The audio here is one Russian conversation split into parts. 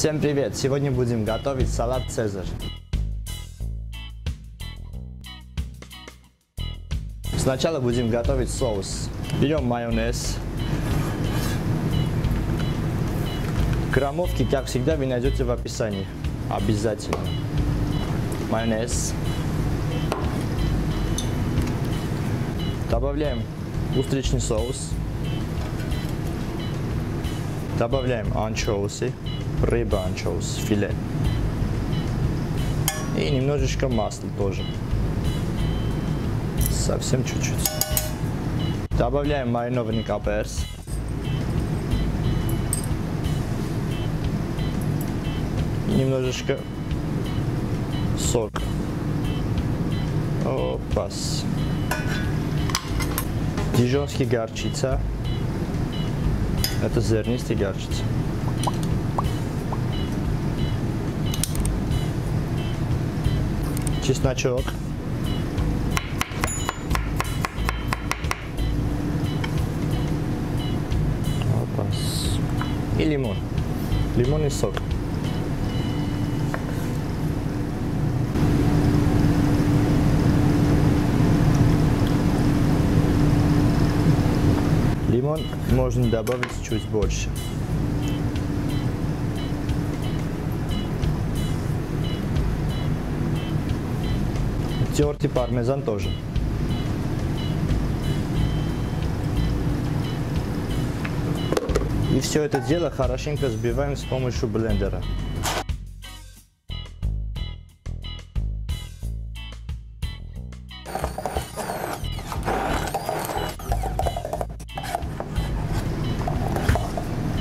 Всем привет! Сегодня будем готовить салат Цезарь. Сначала будем готовить соус. Берем майонез. Граммовки, как всегда, вы найдете в описании. Обязательно. Майонез. Добавляем устричный соус. Добавляем анчоусы, рыба анчоус, филе. И немножечко масла тоже. Совсем чуть-чуть. Добавляем маринованный каперс. Немножечко сок. Опас. Дижонский горчица. Это зернистый горчица. Чесночок. Опас. И лимон. Лимонный сок. Лимон можно добавить чуть больше. Тертый пармезан тоже. И все это дело хорошенько взбиваем с помощью блендера.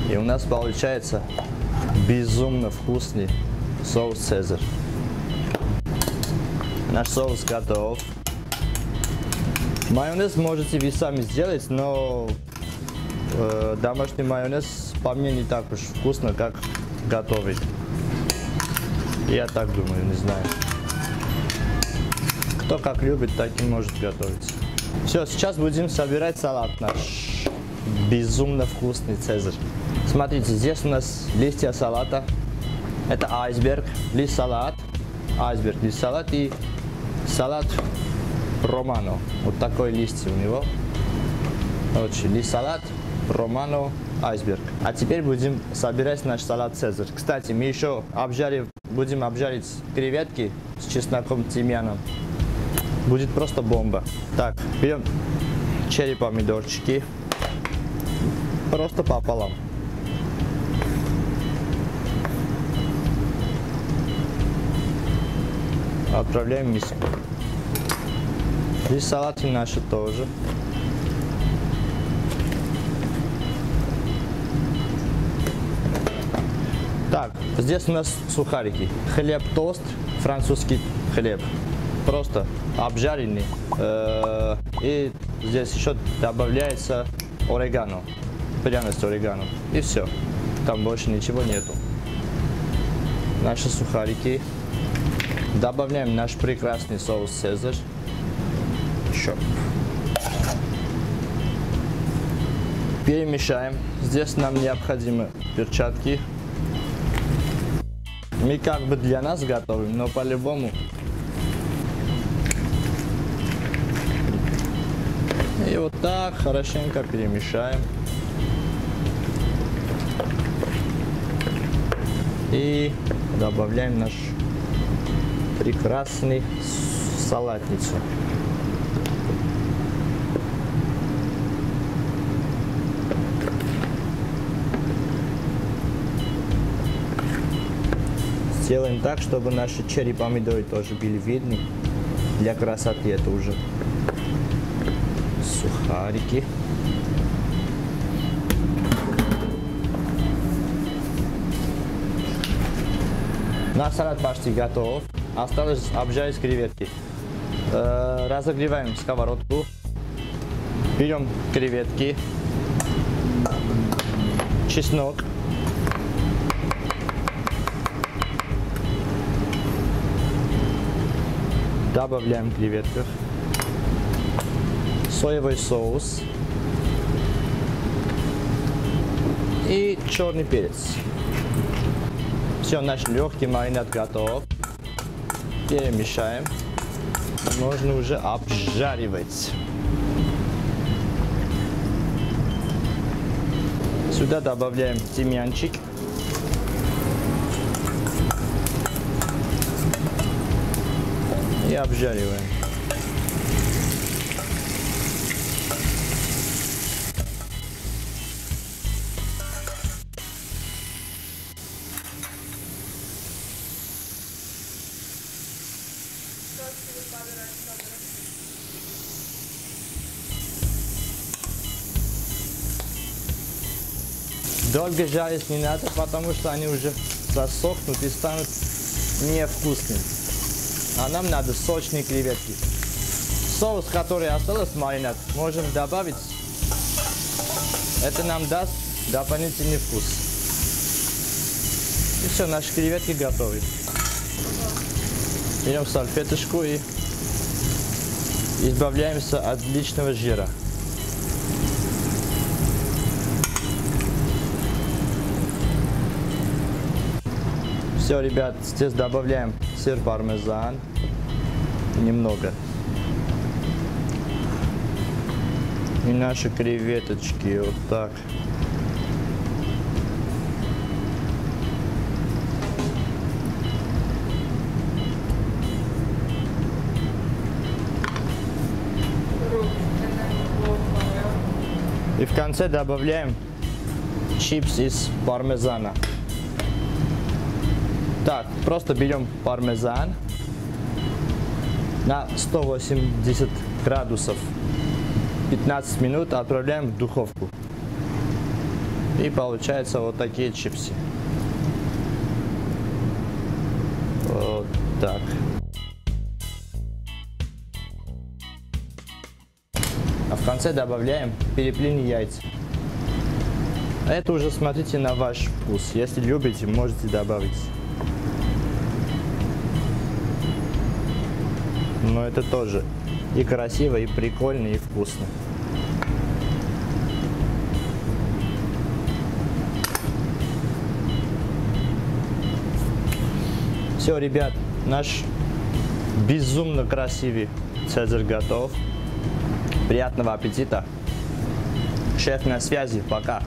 И у нас получается безумно вкусный соус Цезарь. Наш соус готов. Майонез можете вы сами сделать, но э, домашний майонез по мне не так уж вкусно, как готовый. Я так думаю, не знаю. Кто как любит, так и может готовить. Все, сейчас будем собирать салат наш. Безумно вкусный Цезарь. Смотрите, здесь у нас листья салата. Это айсберг, лист салат, айсберг, лист салат и салат романо. Вот такой листья у него. Очень лист салат, романо, айсберг. А теперь будем собирать наш салат Цезарь. Кстати, мы еще обжарим, будем обжарить креветки с чесноком, тимьяном. Будет просто бомба. Так, берем черри помидорчики. Просто пополам. Отправляем в миску. Здесь салаты наши тоже. Так, здесь у нас сухарики. Хлеб тост, французский хлеб. Просто обжаренный. Э, и здесь еще добавляется орегано. Пряность орегано. И все. Там больше ничего нету. Наши сухарики. Добавляем наш прекрасный соус Цезарь. Еще. Перемешаем. Здесь нам необходимы перчатки. Мы как бы для нас готовим, но по-любому. И вот так хорошенько перемешаем. И добавляем наш прекрасный салатницу. Сделаем так, чтобы наши черри помидоры тоже были видны. Для красоты это уже сухарики. Наш салат почти готов. Осталось обжарить креветки. Э, разогреваем сковородку. Берем креветки. Чеснок. Добавляем креветков. Соевый соус. И черный перец. Все, наш легкий маринад готов. Перемешаем. Можно уже обжаривать. Сюда добавляем тимьянчик. И обжариваем. Долго жарить не надо, потому что они уже засохнут и станут невкусными. А нам надо сочные креветки. Соус, который остался маринад, можем добавить. Это нам даст дополнительный вкус. И все, наши креветки готовы. Берем салфеточку и избавляемся от лишнего жира. Все, ребят, здесь добавляем сыр пармезан. Немного. И наши креветочки вот так. В конце добавляем чипс из пармезана. Так, просто берем пармезан на 180 градусов. 15 минут отправляем в духовку. И получается вот такие чипсы. Вот так. Конце добавляем перепелиные яйца. Это уже смотрите на ваш вкус. Если любите, можете добавить. Но это тоже и красиво, и прикольно, и вкусно. Все, ребят, наш безумно красивый цезарь готов. Приятного аппетита. Шеф на связи. Пока.